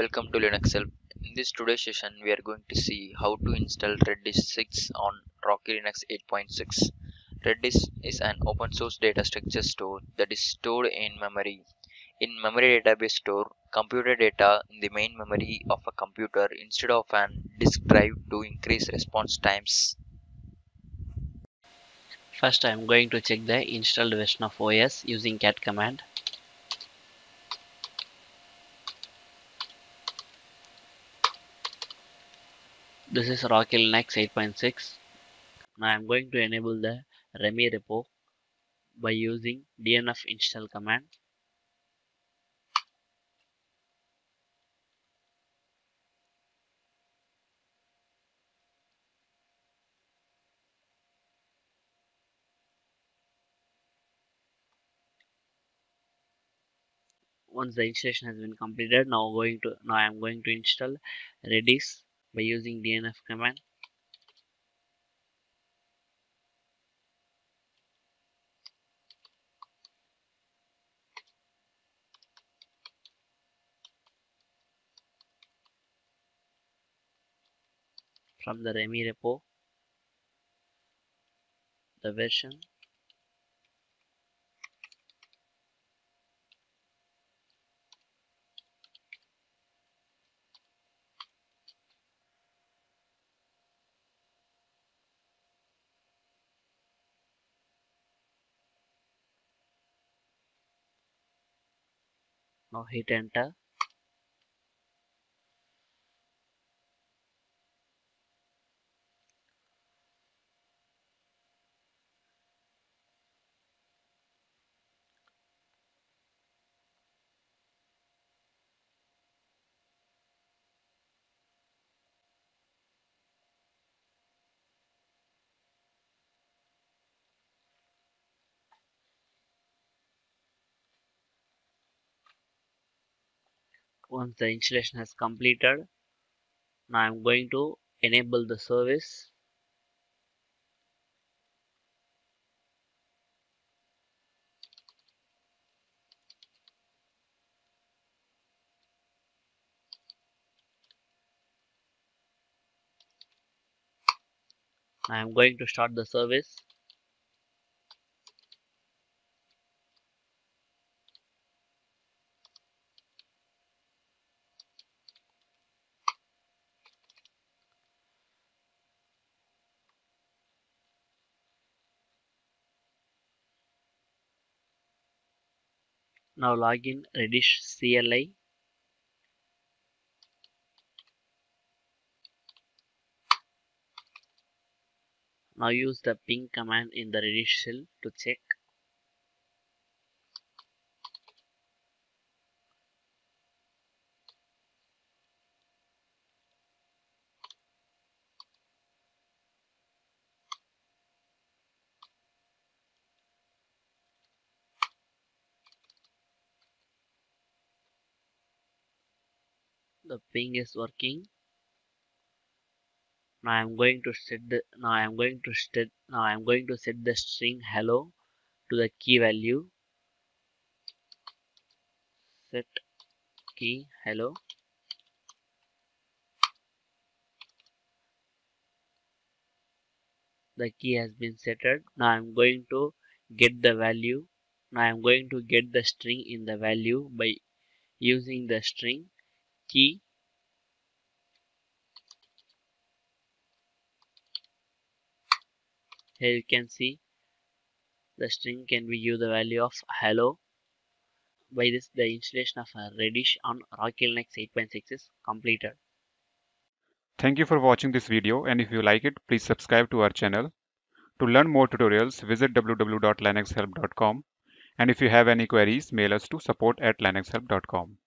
Welcome to Linux Help. In this today's session, we are going to see how to install Redis 6 on Rocky Linux 8.6. Redis is an open source data structure store that is stored in memory. In memory database store, computer data in the main memory of a computer instead of an disk drive to increase response times. First I am going to check the installed version of OS using cat command. This is Rocky Linux 8.6. Now I am going to enable the Remi repo by using dnf install command. Once the installation has been completed, now going to now I am going to install Redis by using dnf command. From the Remi repo, the version now hit enter once the installation has completed now I'm going to enable the service. I am going to start the service now login redis CLI now use the ping command in the redis shell to check the ping is working. Now I am going to set the now I am going to set now I am going to set the string hello to the key value. Set key hello. The key has been setted now I'm going to get the value. Now I'm going to get the string in the value by using the string key here you can see the string can be give the value of hello by this the installation of redis on rocky linux 8.6 is completed Thank you for watching this video and if you like it, please subscribe to our channel. To learn more tutorials, visit www.linuxhelp.com and if you have any queries, mail us to support at linuxhelp.com.